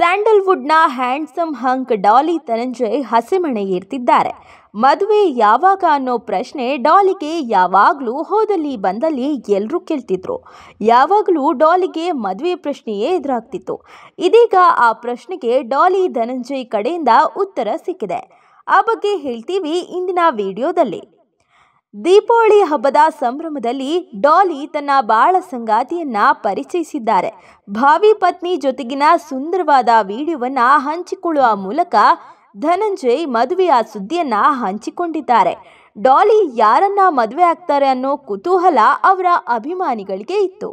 ಸ್ಯಾಂಡಲ್ವುಡ್ನ handsome hunk Dolly Dhananjay ಹಸೆಮಣೆ ಏರ್ತಿದ್ದಾರೆ. ಮದುವೆ ಯಾವಾಗ ಅನ್ನೋ ಪ್ರಶ್ನೆ ಡಾಲಿಗೆ ಯಾವಾಗಲೂ ಹೋದಲ್ಲಿ ಬಂದಲ್ಲಿ ಎಲ್ಲರೂ ಕೇಳ್ತಿದ್ರು. ಯಾವಾಗಲೂ ಡಾಲಿಗೆ ಮದುವೆ ಪ್ರಶ್ನೆಯೇ ಎದುರಾಗ್ತಿತ್ತು. ಇದೀಗ ಆ ಪ್ರಶ್ನೆಗೆ ಡಾಲಿ ಧನಂಜಯ್ ಕಡೆಯಿಂದ ಉತ್ತರ ಸಿಕ್ಕಿದೆ. ಆ ಬಗ್ಗೆ ಹೇಳ್ತೀವಿ ಇಂದಿನ ವಿಡಿಯೋದಲ್ಲಿ. ದೀಪಾವಳಿ ಹಬ್ಬದ ಸಂಭ್ರಮದಲ್ಲಿ ಡಾಲಿ ತನ್ನ ಬಾಳ ಸಂಗಾತಿಯನ್ನ ಪರಿಚಯಿಸಿದ್ದಾರೆ. ಭಾವಿ ಪತ್ನಿ ಜೊತೆಗಿನ ಸುಂದರವಾದ ವಿಡಿಯೋವನ್ನ ಹಂಚಿಕೊಳ್ಳುವ ಮೂಲಕ ಧನಂಜಯ್ ಮದುವೆಯ ಸುದ್ದಿಯನ್ನ ಹಂಚಿಕೊಂಡಿದ್ದಾರೆ. ಡಾಲಿ ಯಾರನ್ನ ಮದುವೆ ಆಗ್ತಾರೆ ಅನ್ನೋ ಕುತೂಹಲ ಅವರ ಅಭಿಮಾನಿಗಳಿಗೆ ಇತ್ತು.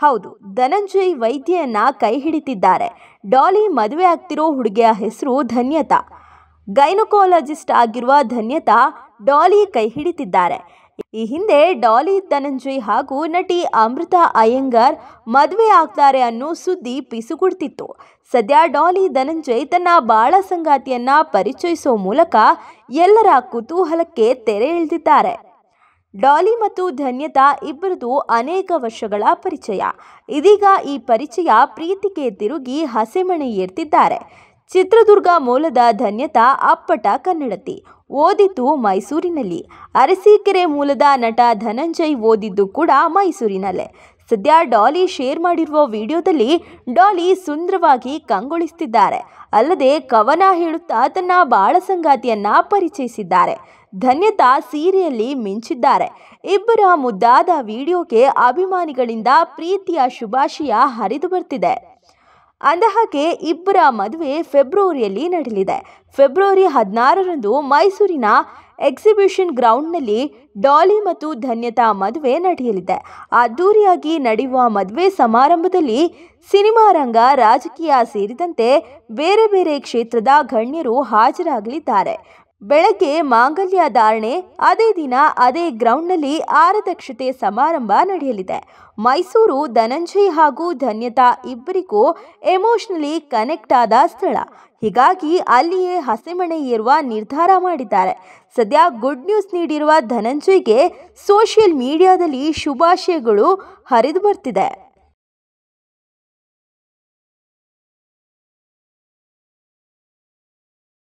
ಹೌದು, ಧನಂಜಯ್ ವೈದ್ಯನ ಕೈ ಹಿಡಿತಿದ್ದಾರೆ. ಡಾಲಿ ಮದುವೆ ಆಗ್ತಿರೋ ಹುಡುಗಿಯ ಹೆಸರು ಧನ್ಯತಾ. ಗೈನಕಾಲಜಿಸ್ಟ್ ಆಗಿರುವ ಧನ್ಯತಾ ಡಾಲಿ ಕೈ ಹಿಡಿತಿದ್ದಾರೆ. ಈ ಹಿಂದೆ ಡಾಲಿ, ಧನಂಜಯ್ ಹಾಗೂ ನಟಿ ಅಮೃತಾ ಅಯ್ಯಂಗಾರ್ ಮದುವೆ ಆಗ್ತಾರೆ ಅನ್ನೋ ಸುದ್ದಿ ಪಿಸುಗುಡ್ತಿತ್ತು ಸದ್ಯ ಡಾಲಿ, ಧನಂಜಯ್ ತನ್ನ ಬಾಳ ಸಂಗಾತಿಯನ್ನ ಪರಿಚಯಿಸೋ ಮೂಲಕ ಎಲ್ಲರ ಕುತೂಹಲಕ್ಕೆ ತೆರೆ ಎಳೆದಿದ್ದಾರೆ ಡಾಲಿ ಮತ್ತು ಧನ್ಯತಾ ಇಬ್ಬರದು ಅನೇಕ ವರ್ಷಗಳ ಪರಿಚಯ. ಇದೀಗ ಈ ಪರಿಚಯ ಪ್ರೀತಿಗೆ ತಿರುಗಿ ಹಸೆಮಣೆ ಏರ್ತಿದ್ದಾರೆ. ಚಿತ್ರದುರ್ಗ ಮೂಲದ ಧನ್ಯತಾ ಅಪ್ಪಟ ಕನ್ನಡತಿ. ಓದಿತು ಮೈಸೂರಿನಲ್ಲಿ. ಅರಸೀಕೆರೆ ಮೂಲದ ನಟ ಧನಂಜಯ್ ಓದಿದ್ದು ಕೂಡ ಮೈಸೂರಿನಲ್ಲೇ. ಸದ್ಯ ಡಾಲಿ ಶೇರ್ ಮಾಡಿರುವ ವಿಡಿಯೋದಲ್ಲಿ ಡಾಲಿ ಸುಂದರವಾಗಿ ಕಂಗೊಳಿಸ್ತಿದ್ದಾರೆ. ಅಲ್ಲದೆ ಕವನ ಹೇಳುತ್ತಾ ತನ್ನ ಬಾಳ ಸಂಗಾತಿಯನ್ನ ಪರಿಚಯಿಸಿದ್ದಾರೆ. ಧನ್ಯತಾ ಸೀರೆಯಲ್ಲಿ ಮಿಂಚಿದ್ದಾರೆ. ಇಬ್ಬರ ಮುದ್ದಾದ ವಿಡಿಯೋಗೆ ಅಭಿಮಾನಿಗಳಿಂದ ಪ್ರೀತಿಯ ಶುಭಾಶಯ ಹರಿದು ಬರ್ತಿದೆ. ಅಂದಹಾಗೆ, ಇಬ್ಬರ ಮದುವೆ ಫೆಬ್ರವರಿಯಲ್ಲಿ ನಡೆಯಲಿದೆ. ಫೆಬ್ರವರಿ ಹದಿನಾರರಂದು ಮೈಸೂರಿನ ಎಕ್ಸಿಬಿಷನ್ ಗ್ರೌಂಡ್ನಲ್ಲಿ ಡಾಲಿ ಮತ್ತು ಧನ್ಯತಾ ಮದುವೆ ನಡೆಯಲಿದೆ. ಅದ್ದೂರಿಯಾಗಿ ನಡೆಯುವ ಮದುವೆ ಸಮಾರಂಭದಲ್ಲಿ ಸಿನಿಮಾ ರಂಗ, ರಾಜಕೀಯ ಸೇರಿದಂತೆ ಬೇರೆ ಬೇರೆ ಕ್ಷೇತ್ರದ ಗಣ್ಯರು ಹಾಜರಾಗಲಿದ್ದಾರೆ. ಬೆಳಗ್ಗೆ ಮಾಂಗಲ್ಯ ಧಾರಣೆ, ಅದೇ ದಿನ ಅದೇ ಗ್ರೌಂಡ್ನಲ್ಲಿ ಆರದಕ್ಷತೆ ಸಮಾರಂಭ ನಡೆಯಲಿದೆ. ಮೈಸೂರು, ಧನಂಜಯ್ ಹಾಗೂ ಧನ್ಯತಾ ಇಬ್ಬರಿಗೂ ಎಮೋಷನಲಿ ಕನೆಕ್ಟ್ ಆದ ಸ್ಥಳ. ಹೀಗಾಗಿ ಅಲ್ಲಿಯೇ ಹಸೆಮಣೆ ಏರುವ ನಿರ್ಧಾರ ಮಾಡಿದ್ದಾರೆ. ಸದ್ಯ ಗುಡ್ ನ್ಯೂಸ್ ನೀಡಿರುವ ಧನಂಜಯ್ಗೆ ಸೋಷಿಯಲ್ ಮೀಡಿಯಾದಲ್ಲಿ ಶುಭಾಶಯಗಳು ಹರಿದು ಬರ್ತಿದೆ.